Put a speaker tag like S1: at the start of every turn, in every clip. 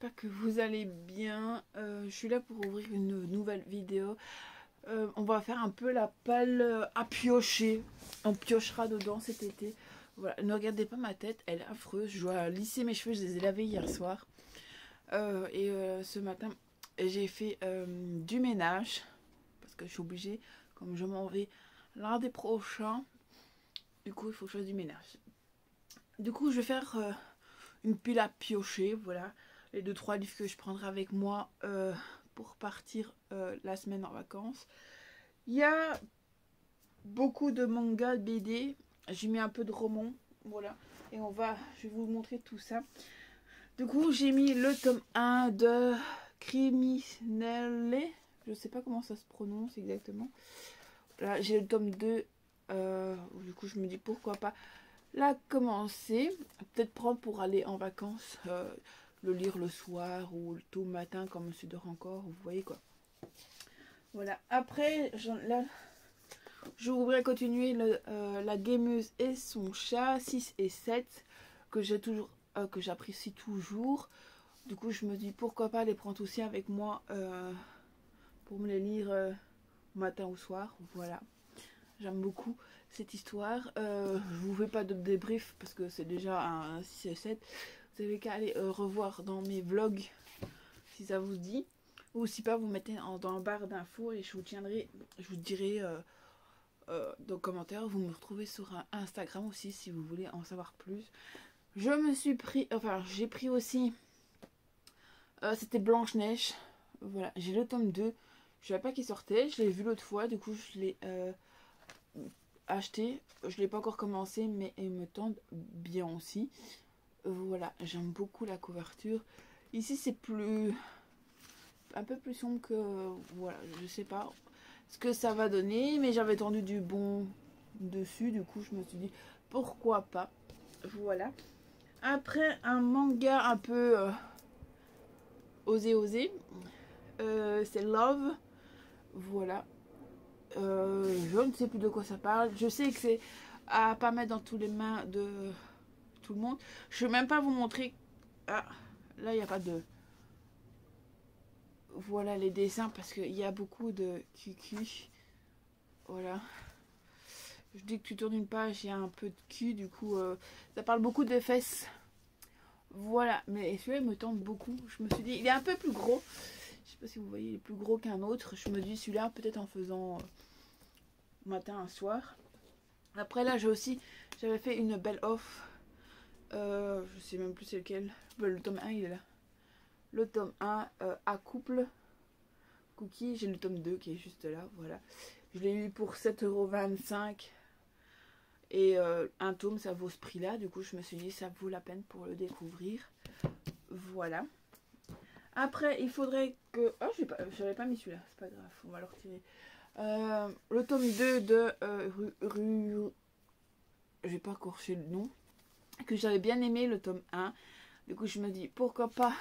S1: J'espère que vous allez bien. Euh, je suis là pour ouvrir une nouvelle vidéo. Euh, on va faire un peu la palle à piocher. On piochera dedans cet été. Ne regardez pas ma tête, elle est affreuse. Je dois lisser mes cheveux, je les ai lavés hier soir. Euh, et ce matin, j'ai fait du ménage. Parce que je suis obligée, comme je m'en vais lundi prochain. Du coup, il faut que je fasse du ménage. Du coup, je vais faire une pile à piocher, voilà. Les deux trois livres que je prendrai avec moi euh, pour partir euh, la semaine en vacances. Il y a beaucoup de mangas, BD. J'ai mis un peu de roman, voilà. Et on va, je vais vous montrer tout ça. Du coup, j'ai mis le tome 1 de Criminelle. Je sais pas comment ça se prononce exactement. Là, j'ai le tome 2. Euh, du coup, je me dis pourquoi pas la commencer. Peut-être prendre pour aller en vacances, le lire le soir ou tôt matin quand monsieur dort encore, vous voyez quoi. Voilà, après, là, je voudrais continuer le, euh, la gameuse et son chat, 6 et 7, que j'ai toujours, euh, que j'apprécie toujours. Du coup, je me dis pourquoi pas les prendre aussi avec moi pour me les lire matin ou soir. Voilà, j'aime beaucoup cette histoire. Euh, je vous fais pas de débrief parce que c'est déjà un 6 et 7. Vous avez qu'à aller euh, revoir dans mes vlogs si ça vous dit. Ou si pas, vous mettez dans la barre d'infos et je vous tiendrai, je vous dirai euh, euh, dans les commentaires. Vous me retrouvez sur Instagram aussi si vous voulez en savoir plus. Je me suis pris, enfin j'ai pris aussi, c'était Blanche-Neige. Voilà, j'ai le tome 2. Je savais pas qu'il sortait, je l'ai vu l'autre fois, du coup je l'ai acheté. Je l'ai pas encore commencé, mais il me tente bien aussi. Voilà, j'aime beaucoup la couverture. Ici, c'est plus... Un peu plus sombre que... Voilà, je sais pas ce que ça va donner. Mais j'avais tendu du bon dessus. Du coup, je me suis dit, pourquoi pas. Voilà. Après, un manga un peu... Euh, osé, osé. Euh, c'est Love. Voilà. Euh, je ne sais plus de quoi ça parle. Je sais que c'est à pas mettre dans tous les mains de le monde. Je vais même pas vous montrer. Ah, là, il n'y a pas de... Voilà les dessins parce qu'il y a beaucoup de cucu. Voilà. Je dis que tu tournes une page, il y a un peu de cul, du coup, euh, ça parle beaucoup de fesses. Voilà, mais celui-là me tente beaucoup? Je me suis dit, il est un peu plus gros. Je sais pas si vous voyez, il est plus gros qu'un autre. Je me dis celui-là, peut-être en faisant euh, matin, un soir. Après là, j'ai aussi, j'avais fait une belle off. Euh, je sais même plus c'est lequel. Le tome 1, il est là. Le tome 1 euh, à couple. Cookie. J'ai le tome 2 qui est juste là. Voilà. Je l'ai eu pour 7,25€. Et un tome, ça vaut ce prix-là. Du coup, je me suis dit, ça vaut la peine pour le découvrir. Voilà. Après, il faudrait que... Oh, je n'avais pas, mis celui-là, c'est pas grave, on va le retirer. Euh, le tome 2 de euh, rue... Je vais pas corcher le nom. Que j'avais bien aimé, le tome 1. Du coup, je me dis, pourquoi pas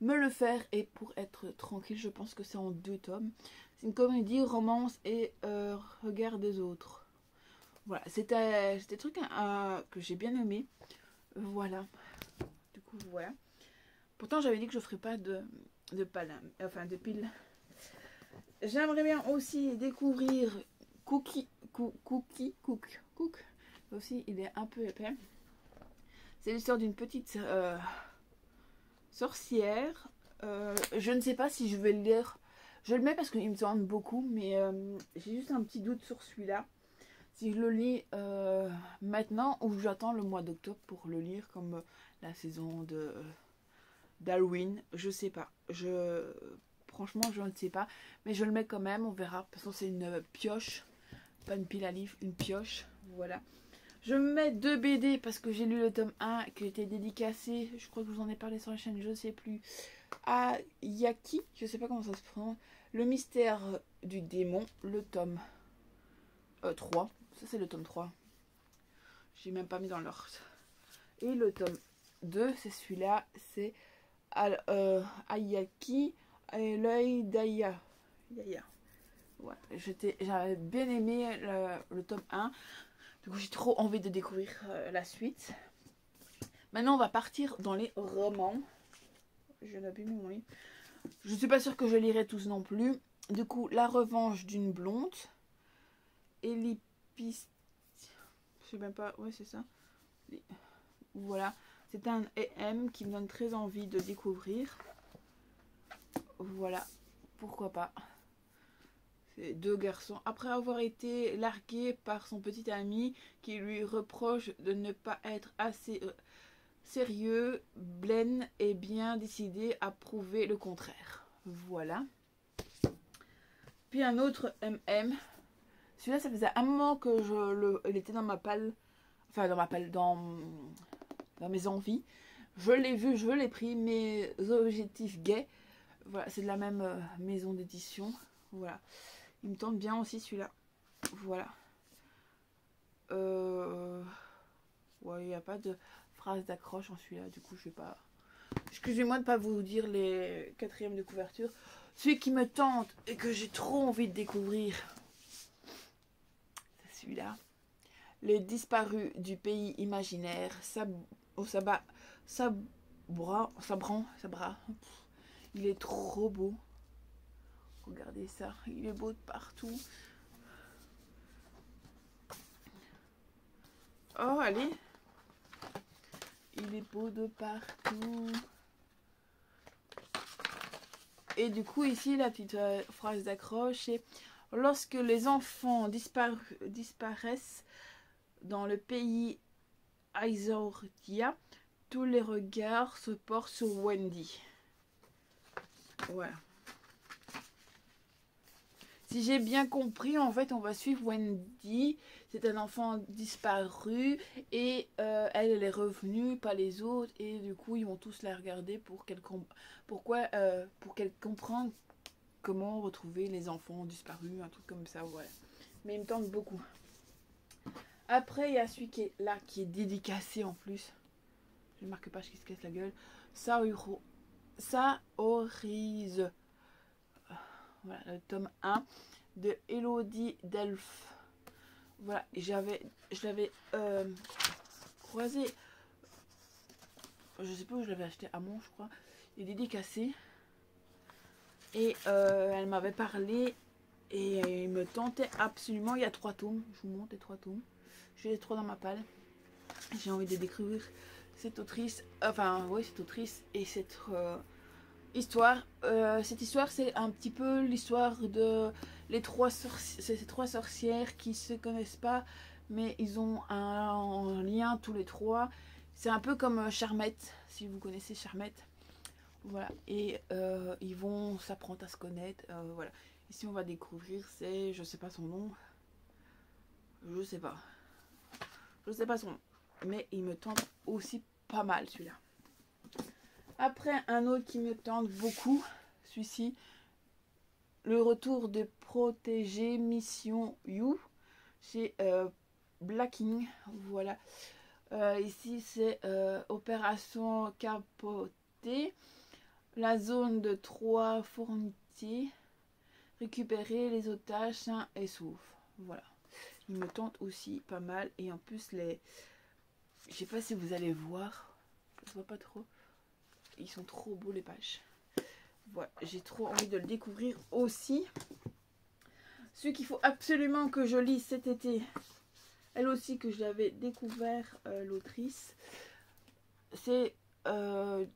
S1: me le faire. Et pour être tranquille, je pense que c'est en deux tomes. C'est une comédie, romance et euh, regard des autres. Voilà, c'était un truc que j'ai bien aimé. Voilà. Du coup, voilà. Pourtant, j'avais dit que je ne ferais pas de, de enfin de pile. J'aimerais bien aussi découvrir Cookie, Cookie, Cook, Cook. Aussi, il est un peu épais. C'est l'histoire d'une petite euh, sorcière. Euh, je ne sais pas si je vais le lire. Je le mets parce qu'il me semble beaucoup, mais euh, j'ai juste un petit doute sur celui-là. Si je le lis maintenant ou j'attends le mois d'octobre pour le lire comme la saison de d'Halloween. Je sais pas. Franchement je ne sais pas. Mais je le mets quand même, on verra. Parce que c'est une pioche. Pas une pile à livres, une pioche. Voilà. Je mets deux BD parce que j'ai lu le tome 1 qui était dédicacé. Je crois que je vous en ai parlé sur la chaîne, je ne sais plus. À Yaki, je sais pas comment ça se prend. Le mystère du démon, le tome 3. Euh, ça c'est le tome 3. J'ai même pas mis dans l'ordre. Et le tome 2, c'est celui-là. C'est euh, Ayaki et l'œil d'Aya. J'avais bien aimé le, tome 1. Du coup, j'ai trop envie de découvrir euh, la suite. Maintenant, on va partir dans les romans. Je plus mon livre. Je suis pas sûre que je lirai tous non plus. Du coup, La revanche d'une blonde. Elipis... Je sais même pas... Ouais, c'est ça. Voilà. C'est un M qui me donne très envie de découvrir. Voilà. Pourquoi pas. C'est deux garçons. Après avoir été largué par son petit ami qui lui reproche de ne pas être assez... Euh, sérieux, Blaine est bien décidé à prouver le contraire. Voilà. Puis un autre MM. Celui-là, ça faisait un moment que je le, il était dans ma palle. Enfin, dans ma palle, dans, dans mes envies. Je l'ai vu, je l'ai pris. Mes objectifs gays. Voilà, c'est de la même euh, maison d'édition. Voilà. Il me tente bien aussi celui-là. Voilà. Euh... Il n'y a pas de phrase d'accroche en celui-là. Du coup, je vais pas. Excusez-moi de ne pas vous dire les quatrièmes de couverture. Celui qui me tente et que j'ai trop envie de découvrir, c'est celui-là. Les disparus du pays imaginaire. Sab... Oh, Sabra. Sabra. Sabra. Il est trop beau. Regardez ça. Il est beau de partout. Oh, allez. Il est beau de partout. Et du coup, ici, la petite euh, phrase d'accroche, c'est lorsque les enfants disparaissent dans le pays Aizordia, tous les regards se portent sur Wendy. Voilà. Si j'ai bien compris, en fait, on va suivre Wendy. C'est un enfant disparu et euh, elle, elle est revenue, pas les autres. Et du coup, ils vont tous la regarder pour qu'elle pourquoi euh, comprenne comment retrouver les enfants disparus, un truc comme ça, voilà. Mais il me tente beaucoup. Après, il y a celui qui est là, qui est dédicacé en plus. Je ne marque pas, je se casse la gueule. Sauro. Saorise le tome 1 de Elodie Delph. Voilà, j'avais, je l'avais euh, croisé. Je sais pas où je l'avais acheté à Mont, je crois. Il est dédicacé. Et euh, elle m'avait parlé et il me tentait absolument. Il y a trois tomes. Je vous montre les trois tomes. J'ai les trois dans ma palle. J'ai envie de découvrir cette autrice. Enfin, oui, cette autrice et cette. Euh, histoire. Euh, cette histoire, c'est un petit peu l'histoire de les trois ces trois sorcières qui se connaissent pas, mais ils ont un, lien tous les trois. C'est un peu comme euh, Charmette, si vous connaissez Charmette. Voilà, et euh, ils vont s'apprendre à se connaître. voilà. Ici, on va découvrir, c'est, je sais pas son nom. Je sais pas. Je sais pas son nom. Mais il me tente aussi pas mal celui-là. Après, un autre qui me tente beaucoup, celui-ci, le retour de Protéger Mission You chez euh, Blacking. Voilà. Euh, ici, c'est euh, Opération Capoté. La zone de trois fournitiers. Récupérer les otages et saufs. Voilà. Il me tente aussi pas mal. Et en plus, les. Je sais pas si vous allez voir. Je vois pas trop. Ils sont trop beaux les pages. Voilà, j'ai trop envie de le découvrir aussi. Ce qu'il faut absolument que je lise cet été, elle aussi que je l'avais découvert, euh, l'autrice, c'est euh,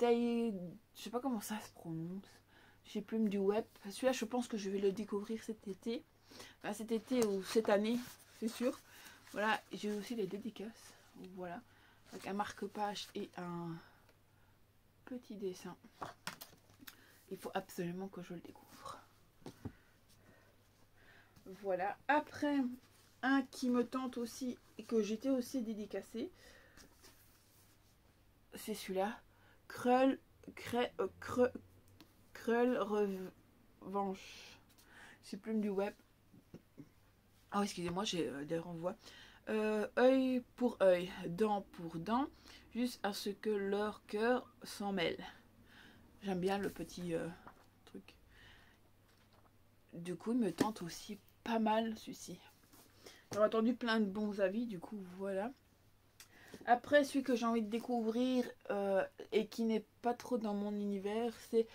S1: Je sais pas comment ça se prononce. J'ai Plume du Web. Celui-là, je pense que je vais le découvrir cet été. Enfin, cet été ou cette année, c'est sûr. Voilà, j'ai aussi les dédicaces. Voilà, avec un marque-page et un petit dessin. Il faut absolument que je le découvre. Voilà. Après, un qui me tente aussi et que j'étais aussi dédicacé, c'est celui-là. Krull, Krull, Krull Revanche. C'est plume du web. Oh, excusez-moi, j'ai euh, des renvois. Euh, œil pour œil, dent pour dent, à ce que leur cœur s'en mêle. J'aime bien le petit euh, truc. Du coup, il me tente aussi pas mal celui-ci. J'ai entendu plein de bons avis, du coup, voilà. Après, celui que j'ai envie de découvrir euh, et qui n'est pas trop dans mon univers, c'est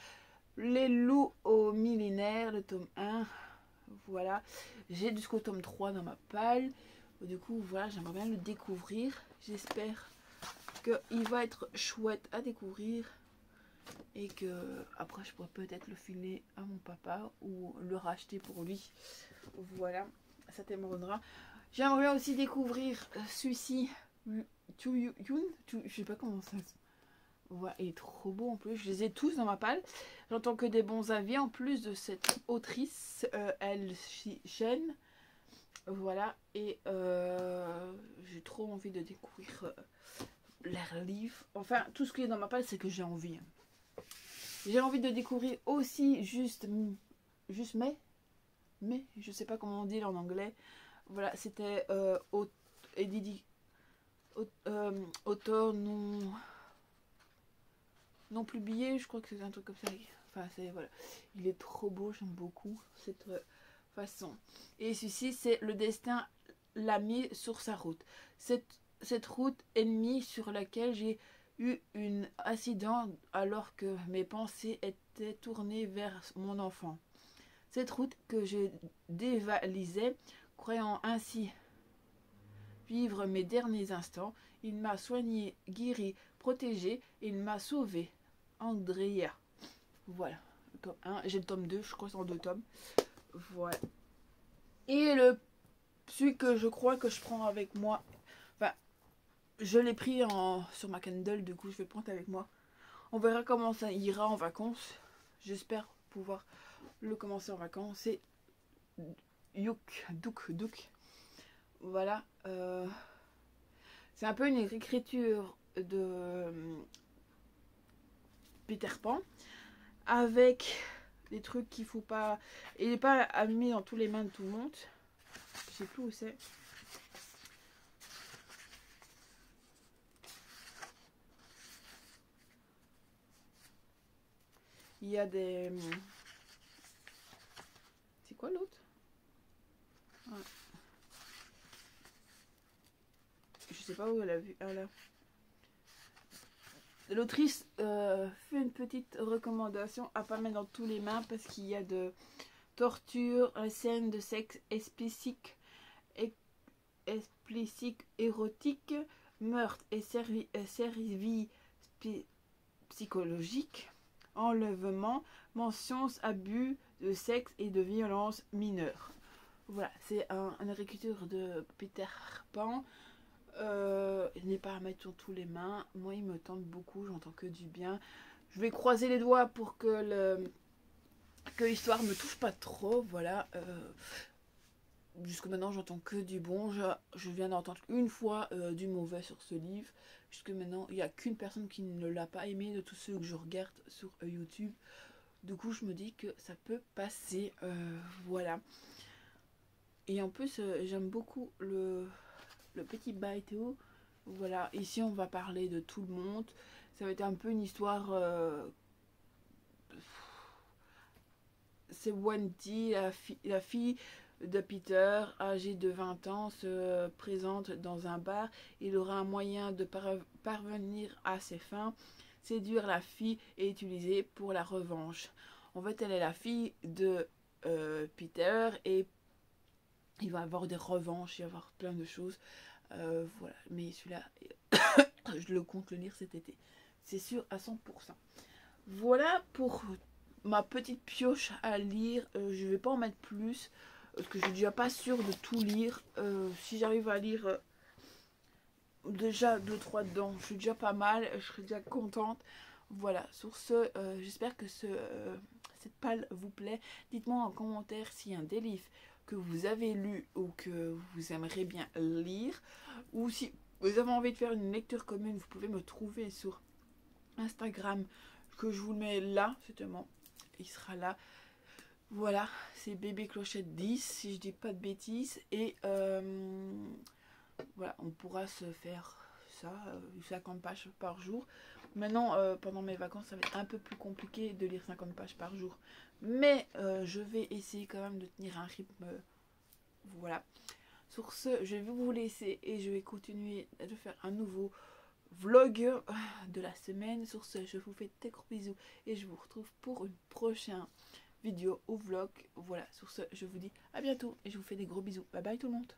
S1: Les loups au millénaire, le tome 1. Voilà. J'ai jusqu'au tome 3 dans ma palle. Du coup, voilà, j'aimerais bien le découvrir. J'espère qu'il va être chouette à découvrir. Et que après, je pourrais peut-être le filer à mon papa ou le racheter pour lui. Voilà, ça t'aimerondra. J'aimerais aussi découvrir euh, celui-ci Yun, je sais pas comment ça se... Ouais, il est trop beau en plus. Je les ai tous dans ma palle. J'entends que des bons avis en plus de cette autrice, euh, Elle Chen. Voilà. Et euh, j'ai trop envie de découvrir leurs livres. Enfin, tout ce qui est dans ma palle, c'est que j'ai envie. J'ai envie de découvrir aussi juste, juste mais, mais, je sais pas comment on dit en anglais. Voilà, c'était euh, euh, auteur non non publié, je crois que c'est un truc comme ça. Enfin, c'est voilà, il est trop beau, j'aime beaucoup cette euh, façon. Et celui-ci, c'est le destin l'a mis sur sa route. Cette, cette route ennemie sur laquelle j'ai eu un accident alors que mes pensées étaient tournées vers mon enfant. Cette route que je dévalisais, croyant ainsi vivre mes derniers instants. Il m'a soigné, guéri, protégé. Il m'a sauvé. Andrea. Voilà. Tome 1. J'ai le tome 2, je crois c'est en deux tomes. Voilà. Et le celui que je crois que je prends avec moi. Je l'ai pris sur ma Kindle, du coup je vais prendre avec moi. On verra comment ça ira en vacances. J'espère pouvoir le commencer en vacances. C'est Yuk, Duk, Duk. Voilà. Euh, c'est un peu une écriture de euh, Peter Pan avec des trucs qu'il faut pas. Il n'est pas mis dans tous les mains de tout le monde. Je sais plus où c'est. Il y a des. C'est quoi l'autre? Je sais pas où elle a vu. Ah. L'autrice euh, fait une petite recommandation à pas mettre dans tous les mains parce qu'il y a de torture, scènes de sexe explicite, explicite érotique, meurtre et service psychologique, enlèvement, mentions, abus de sexe et de violence mineure. Voilà, c'est un, une écriture de Peter Pan. Euh, il n'est pas à mettre sur tous les mains. Moi, il me tente beaucoup. J'entends que du bien. Je vais croiser les doigts pour que le que l'histoire me touche pas trop. Voilà. Euh, jusque maintenant, j'entends que du bon. Je, viens d'entendre une fois euh, du mauvais sur ce livre. Jusque maintenant, il n'y a qu'une personne qui ne l'a pas aimé de tous ceux que je regarde sur YouTube. Du coup, je me dis que ça peut passer. voilà. Et en plus, j'aime beaucoup le, le petit Baito. Voilà, ici on va parler de tout le monde. Ça va être un peu une histoire. Euh, c'est Wendy, la, fille de Peter, âgée de 20 ans, se présente dans un bar. Il aura un moyen de parvenir à ses fins, séduire la fille et utiliser pour la revanche. En fait, elle est la fille de euh, Peter et il va avoir des revanches, il va avoir plein de choses. Euh, voilà, mais celui-là, je le compte le lire cet été. C'est sûr à 100%. Voilà pour ma petite pioche à lire. Euh, je vais pas en mettre plus. Parce que je suis déjà pas sûre de tout lire. Euh, si j'arrive à lire déjà 2-3 dedans, je suis déjà pas mal. Je serai déjà contente. Voilà, sur ce, j'espère que ce, cette palle vous plaît. Dites-moi en commentaire s'il y a un des que vous avez lu ou que vous aimeriez bien lire. Ou si vous avez envie de faire une lecture commune, vous pouvez me trouver sur Instagram, que je vous mets là, justement. Il sera là. Voilà, c'est bébé clochette 10, si je dis pas de bêtises. Et euh, voilà, on pourra se faire ça, 50 euh, pages par jour. Maintenant, euh, pendant mes vacances, ça va être un peu plus compliqué de lire 50 pages par jour. Mais je vais essayer quand même de tenir un rythme. voilà. Sur ce, je vais vous laisser et je vais continuer de faire un nouveau vlog de la semaine. Sur ce, je vous fais des gros bisous et je vous retrouve pour une prochaine vidéo ou vlog. Voilà, sur ce, je vous dis à bientôt et je vous fais des gros bisous. Bye bye tout le monde